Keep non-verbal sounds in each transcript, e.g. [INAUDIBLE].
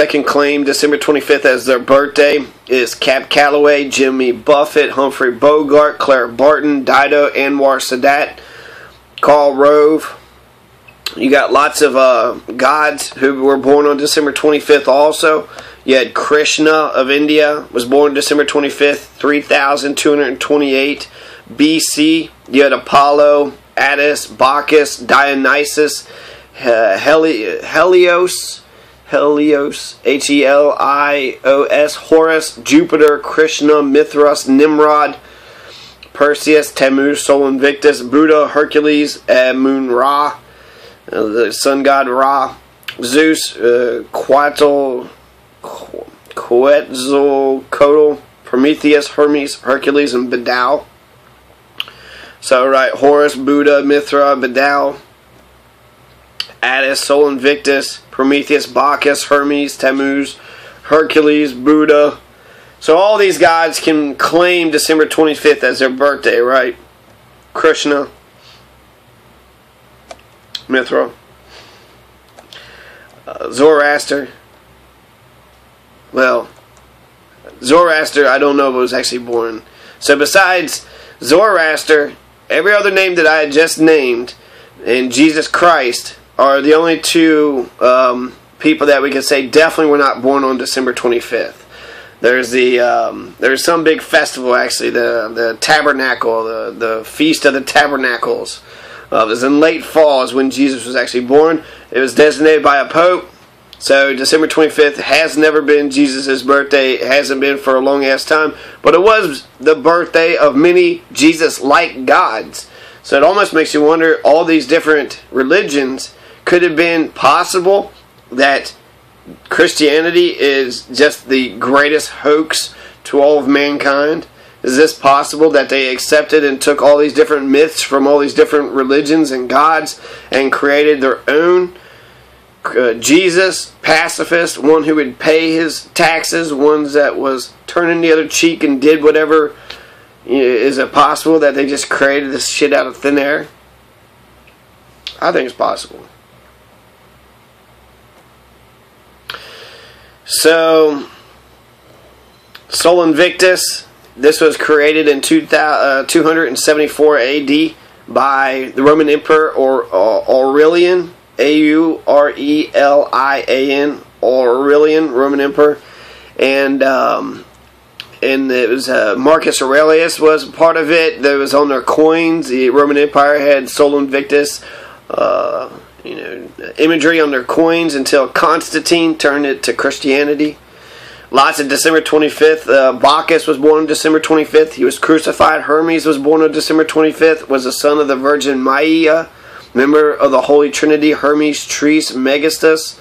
that can claim December 25th as their birthday is Cab Calloway, Jimmy Buffett, Humphrey Bogart, Clara Barton, Dido, Anwar Sadat, Karl Rove. You got lots of uh, gods who were born on December 25th also. You had Krishna of India, was born December 25th, 3228 BC. You had Apollo, Attis, Bacchus, Dionysus, uh, Heli- Helios, Helios, H E L I O S, Horus, Jupiter, Krishna, Mithras, Nimrod, Perseus, Tammuz, Sol Invictus, Buddha, Hercules, Amun Ra, uh, the sun god Ra, Zeus, uh, Quetzal, Quetzalcoatl, Prometheus, Hermes, Hercules, and Bedau. So, right, Horus, Buddha, Mithra, Bedau, Attis, Sol Invictus, Prometheus, Bacchus, Hermes, Tammuz, Hercules, Buddha. So all these gods can claim December 25th as their birthday, right? Krishna, Mithra, uh, Zoroaster. Well, Zoroaster, I don't know if was actually born. So besides Zoroaster, every other name that I had just named, and Jesus Christ, are the only two um, people that we can say definitely were not born on December 25th. There's the um, there's some big festival actually the the tabernacle the the feast of the tabernacles. Uh, it was in late fall is when Jesus was actually born. It was designated by a pope. So December 25th has never been Jesus' birthday. It hasn't been for a long ass time. But it was the birthday of many Jesus-like gods. So it almost makes you wonder all these different religions could have been possible that Christianity is just the greatest hoax to all of mankind? Is this possible that they accepted and took all these different myths from all these different religions and gods and created their own? Uh, Jesus, pacifist, one who would pay his taxes, ones that was turning the other cheek and did whatever. Is it possible that they just created this shit out of thin air? I think it's possible. So, Sol Invictus, this was created in 274 AD by the Roman Emperor or uh, Aurelian, A U R E L I A N, Aurelian, Roman Emperor, and um, and it was uh, Marcus Aurelius was part of it. That was on their coins. The Roman Empire had Sol Invictus. Uh, you know, imagery on their coins until Constantine turned it to Christianity. Lots of December 25th. Uh, Bacchus was born on December 25th. He was crucified. Hermes was born on December 25th. Was the son of the Virgin Maia, member of the Holy Trinity. Hermes Trismegistus.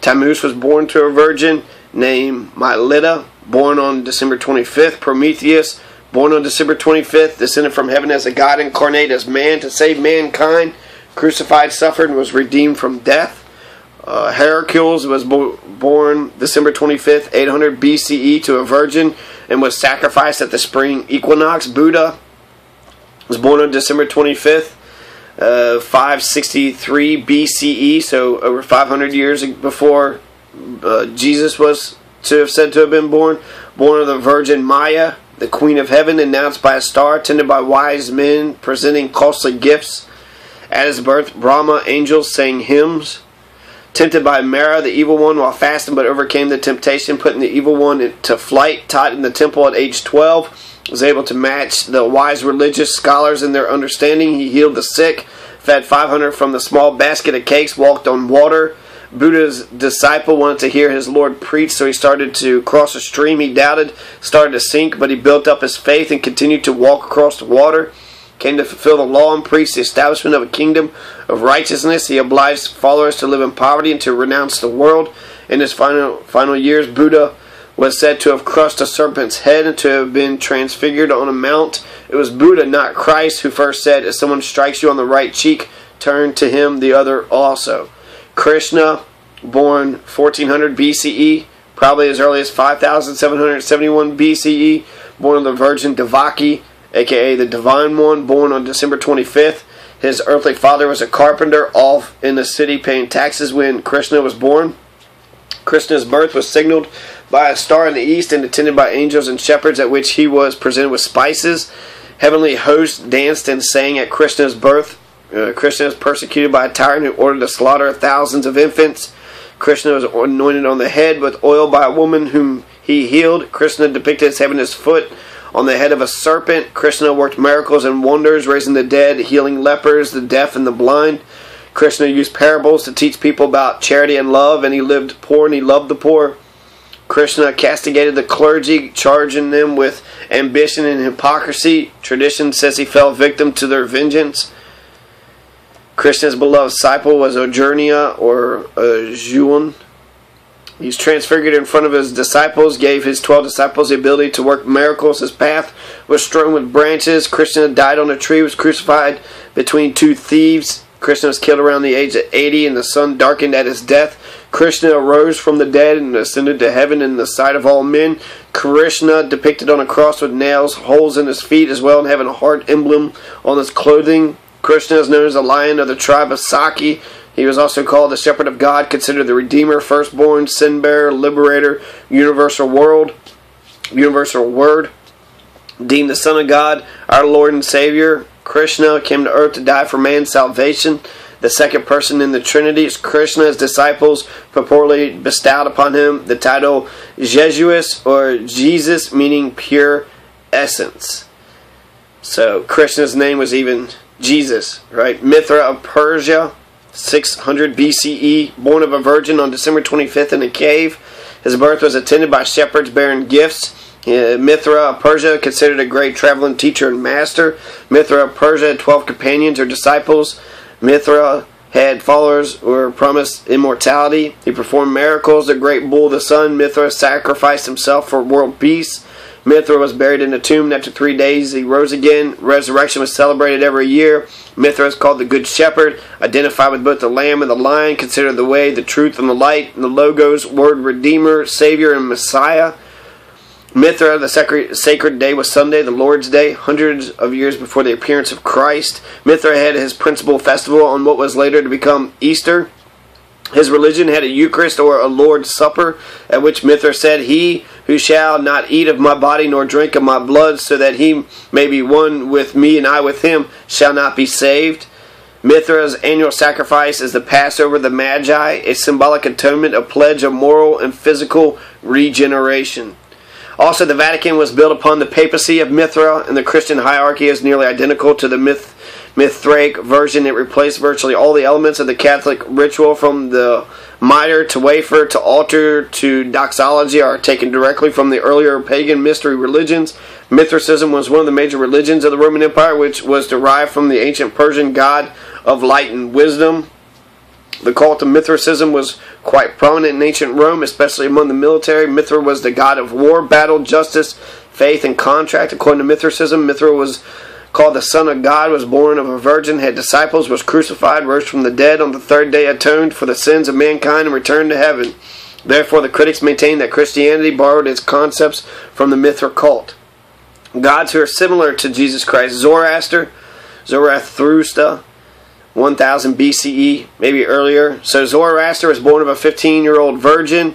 Tammuz was born to a virgin named Mylitta, born on December 25th. Prometheus, born on December 25th, descended from heaven as a God incarnate as man to save mankind crucified, suffered, and was redeemed from death. Uh, Hercules was bo- born December 25th, 800 BCE to a virgin and was sacrificed at the spring equinox. Buddha was born on December 25th, uh, 563 BCE, so over 500 years before uh, Jesus was to have said to have been born. Born of the Virgin Maya, the Queen of Heaven, announced by a star, attended by wise men, presenting costly gifts. At his birth, Brahma angels sang hymns. Tempted by Mara, the evil one, while fasting, but overcame the temptation, putting the evil one to flight, taught in the temple at age 12, was able to match the wise religious scholars in their understanding. He healed the sick, fed 500 from the small basket of cakes, walked on water. Buddha's disciple wanted to hear his Lord preach, so he started to cross a stream. He doubted, started to sink, but he built up his faith and continued to walk across the water came to fulfill the law and preach the establishment of a kingdom of righteousness. He obliged followers to live in poverty and to renounce the world. In his final final years, Buddha was said to have crushed a serpent's head and to have been transfigured on a mount. It was Buddha, not Christ, who first said, If someone strikes you on the right cheek, turn to him the other also. Krishna, born 1400 BCE, probably as early as 5771 BCE, born of the Virgin Devaki, aka the Divine One, born on December 25th. His earthly father was a carpenter off in the city paying taxes when Krishna was born. Krishna's birth was signaled by a star in the east and attended by angels and shepherds, at which he was presented with spices. Heavenly hosts danced and sang at Krishna's birth. Uh, Krishna was persecuted by a tyrant who ordered the slaughter of thousands of infants. Krishna was anointed on the head with oil by a woman whom he healed. Krishna depicted as having his foot on the head of a serpent. Krishna worked miracles and wonders, raising the dead, healing lepers, the deaf, and the blind. Krishna used parables to teach people about charity and love, and he lived poor and he loved the poor. Krishna castigated the clergy, charging them with ambition and hypocrisy. Tradition says he fell victim to their vengeance. Krishna's beloved disciple was Arjuna or Arjun. He's transfigured in front of his disciples, gave his 12 disciples the ability to work miracles. His path was strewn with branches. Krishna died on a tree, was crucified between two thieves. Krishna was killed around the age of 80, and the sun darkened at his death. Krishna arose from the dead and ascended to heaven in the sight of all men. Krishna, depicted on a cross with nails, holes in his feet, as well as having a heart emblem on his clothing. Krishna is known as the lion of the tribe of Saki. He was also called the Shepherd of God, considered the Redeemer, Firstborn, Sin Bearer, Liberator, Universal World, Universal Word, deemed the Son of God, our Lord and Savior. Krishna came to earth to die for man's salvation. The second person in the Trinity is Krishna's disciples purportedly bestowed upon him the title Jesus or Jesus, meaning pure essence. So Krishna's name was even Jesus, right? Mithra of Persia 600 BCE, born of a virgin on December 25th in a cave. His birth was attended by shepherds bearing gifts. Uh, Mithra of Persia, considered a great traveling teacher and master. Mithra of Persia had 12 companions or disciples. Mithra had followers who were promised immortality. He performed miracles. The great bull, the sun, Mithra sacrificed himself for world peace. Mithra was buried in a tomb, after three days he rose again. Resurrection was celebrated every year. Mithra is called the Good Shepherd, identified with both the Lamb and the Lion, considered the way, the truth, and the light, and the Logos, Word, Redeemer, Savior, and Messiah. Mithra, the sacred day was Sunday, the Lord's Day, hundreds of years before the appearance of Christ. Mithra had his principal festival on what was later to become Easter. His religion had a Eucharist or a Lord's Supper, at which Mithra said, He who shall not eat of my body nor drink of my blood, so that he may be one with me and I with him, shall not be saved. Mithra's annual sacrifice is the Passover, the Magi, a symbolic atonement, a pledge of moral and physical regeneration. Also, the Vatican was built upon the papacy of Mithra, and the Christian hierarchy is nearly identical to the myth Mithraic version. It replaced virtually all the elements of the Catholic ritual from the mitre to wafer to altar to doxology are taken directly from the earlier pagan mystery religions. Mithricism was one of the major religions of the Roman Empire, which was derived from the ancient Persian god of light and wisdom. The cult of Mithricism was quite prominent in ancient Rome, especially among the military. Mithra was the god of war, battle, justice, faith, and contract. According to Mithricism, Mithra was called the Son of God, was born of a virgin, had disciples, was crucified, rose from the dead, on the third day atoned for the sins of mankind, and returned to heaven. Therefore, the critics maintain that Christianity borrowed its concepts from the Mithra cult. Gods who are similar to Jesus Christ Zoroaster, Zarathustra, 1000 BCE, maybe earlier. So Zoroaster was born of a 15 year old virgin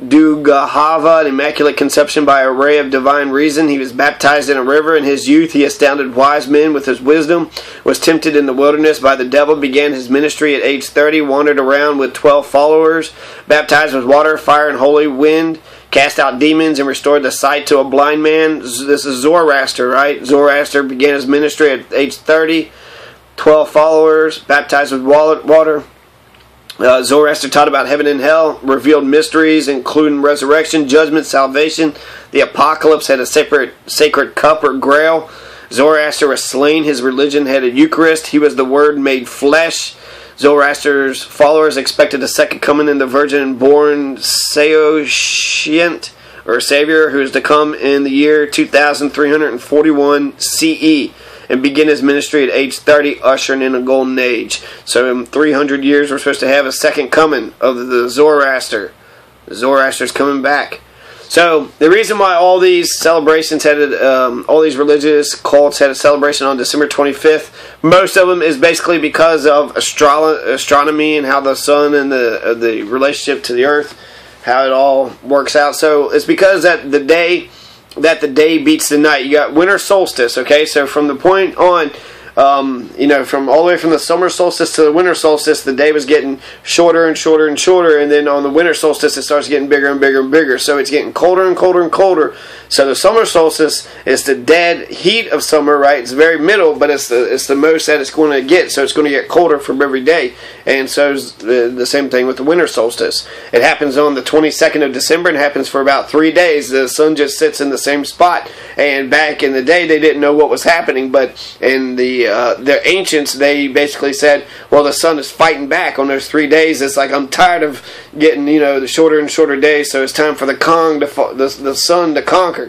Dugahava, an immaculate conception by a ray of divine reason. He was baptized in a river. In his youth, he astounded wise men with his wisdom. Was tempted in the wilderness by the devil. Began his ministry at age 30. Wandered around with 12 followers. Baptized with water, fire, and holy wind. Cast out demons and restored the sight to a blind man. This is Zoroaster, right? Zoroaster began his ministry at age 30. 12 followers. Baptized with water uh, Zoroaster taught about heaven and hell, revealed mysteries including resurrection, judgment, salvation. The apocalypse had a separate sacred cup or grail. Zoroaster was slain. His religion had a Eucharist. He was the Word made flesh. Zoroaster's followers expected a second coming in the virgin born Saoshyant, or Savior, who is to come in the year 2341 CE and begin his ministry at age 30, ushering in a golden age. So in 300 years, we're supposed to have a second coming of the Zoroaster. Zoroaster's coming back. So the reason why all these celebrations had um, all these religious cults had a celebration on December 25th, most of them is basically because of astro- astronomy and how the sun and the uh, the relationship to the earth how it all works out. So it's because that the day that the day beats the night. You got winter solstice. Okay, so from the point on um, you know, from all the way from the summer solstice to the winter solstice, the day was getting shorter and shorter and shorter, and then on the winter solstice, it starts getting bigger and bigger and bigger. So it's getting colder and colder and colder. So the summer solstice is the dead heat of summer, right? It's very middle, but it's the it's the most that it's going to get. So it's going to get colder from every day, and so the, the same thing with the winter solstice. It happens on the 22nd of December and happens for about three days. The sun just sits in the same spot. And back in the day, they didn't know what was happening, but in the uh, the ancients, they basically said, "Well, the sun is fighting back on those three days. It's like I'm tired of getting you know the shorter and shorter days, so it's time for the Kong to the the sun to conquer."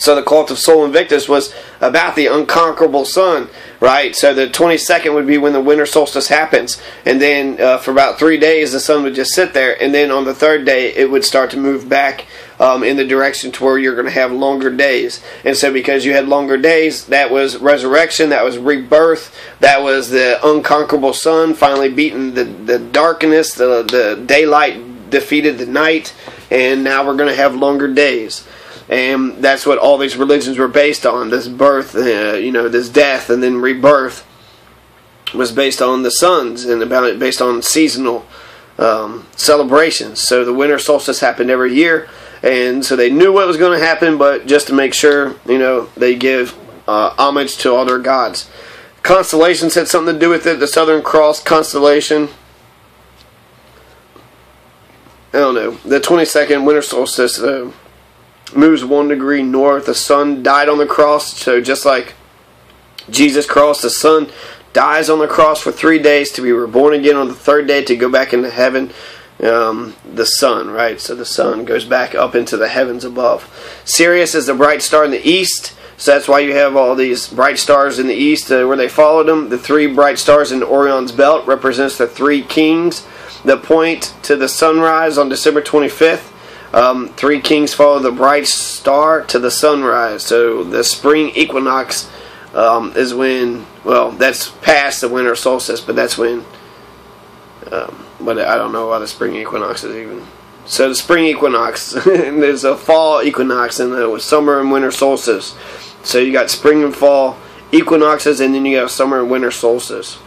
So the cult of Sol Invictus was about the unconquerable sun, right? So the 22nd would be when the winter solstice happens, and then uh, for about three days the sun would just sit there, and then on the third day it would start to move back um, in the direction to where you're going to have longer days. And so because you had longer days, that was resurrection, that was rebirth, that was the unconquerable sun finally beating the the darkness, the the daylight defeated the night, and now we're going to have longer days and that's what all these religions were based on. This birth, uh, you know, this death, and then rebirth was based on the suns and about based on seasonal um, celebrations. So the winter solstice happened every year, and so they knew what was going to happen, but just to make sure, you know, they give uh, homage to all their gods. Constellations had something to do with it. The Southern Cross constellation. I don't know. The 22nd winter solstice. Uh, moves one degree north. The sun died on the cross, so just like Jesus crossed, the sun dies on the cross for three days to be reborn again on the third day to go back into heaven. Um, the sun, right? So the sun goes back up into the heavens above. Sirius is the bright star in the east. So that's why you have all these bright stars in the east uh, where they followed them. The three bright stars in Orion's belt represents the three kings that point to the sunrise on December 25th. Um, three kings follow the bright star to the sunrise. So the spring equinox um, is when, well, that's past the winter solstice, but that's when, um, but I don't know why the spring equinox is even. So the spring equinox, and [LAUGHS] there's a fall equinox, and the summer and winter solstice. So you got spring and fall equinoxes, and then you got summer and winter solstice.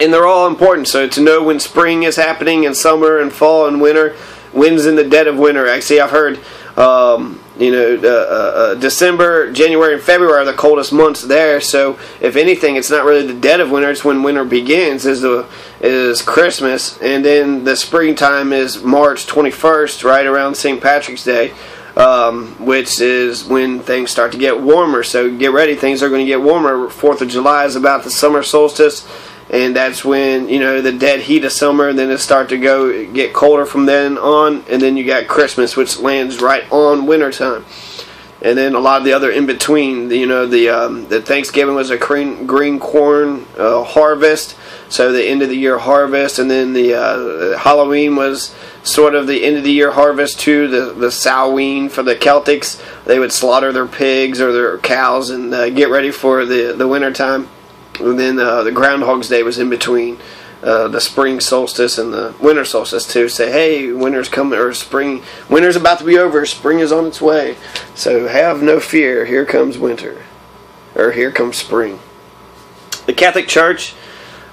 And they're all important. So to know when spring is happening, and summer and fall and winter When's in the dead of winter? Actually, I've heard, um, you know, uh, uh, uh, December, January, and February are the coldest months there. So, if anything, it's not really the dead of winter. It's when winter begins. Is the is Christmas, and then the springtime is March 21st, right around St. Patrick's Day. Um, which is when things start to get warmer. So get ready, things are going to get warmer. Fourth of July is about the summer solstice and that's when you know the dead heat of summer and then it start to go get colder from then on. And then you got christmas which lands right on wintertime and then a lot of the other in between you know the um, the thanksgiving was a green, green corn uh, harvest. So the end of the year harvest and then the uh, halloween was sort of the end of the year harvest too the the Samhain for the celtics. They would slaughter their pigs or their cows and uh, get ready for the the wintertime and then uh, the Groundhog's Day was in between uh, the spring solstice and the winter solstice to say, hey, winter's coming, or spring, winter's about to be over, spring is on its way. So have no fear, here comes winter, or here comes spring. The Catholic Church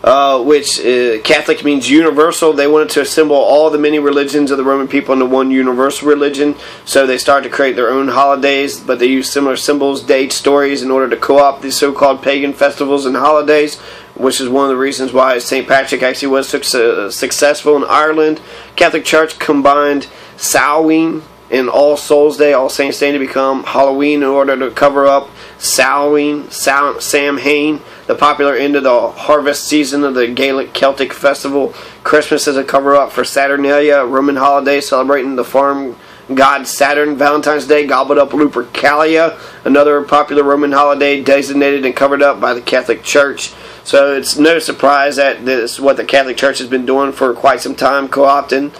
uh, which uh, Catholic means universal. They wanted to assemble all the many religions of the Roman people into one universal religion. So they started to create their own holidays, but they used similar symbols, dates, stories in order to co opt these so called pagan festivals and holidays, which is one of the reasons why St. Patrick actually was su- successful in Ireland. Catholic Church combined Samhain and All Souls Day, All Saints Day to become Halloween in order to cover up Sam, Samhain the popular end of the harvest season of the Gaelic Celtic festival. Christmas is a cover up for Saturnalia, a Roman holiday celebrating the farm god Saturn. Valentine's Day gobbled up Lupercalia, another popular Roman holiday designated and covered up by the Catholic Church. So it's no surprise that this is what the Catholic Church has been doing for quite some time, co opting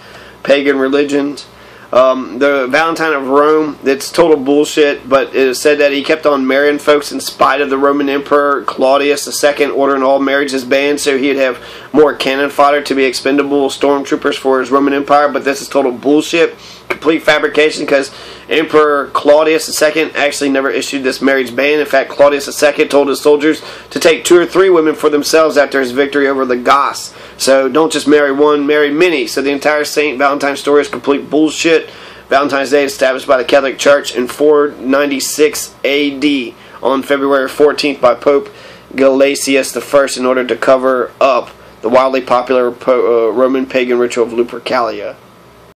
pagan religions. Um, the Valentine of Rome, it's total bullshit, but it is said that he kept on marrying folks in spite of the Roman Emperor Claudius II ordering all marriages banned so he'd have more cannon fodder to be expendable stormtroopers for his Roman Empire, but this is total bullshit. Complete fabrication because Emperor Claudius II actually never issued this marriage ban. In fact, Claudius II told his soldiers to take two or three women for themselves after his victory over the Goths. So don't just marry one, marry many. So the entire Saint Valentine story is complete bullshit. Valentine's Day established by the Catholic Church in 496 AD on February 14th by Pope Gelasius I in order to cover up the wildly popular uh, Roman pagan ritual of Lupercalia.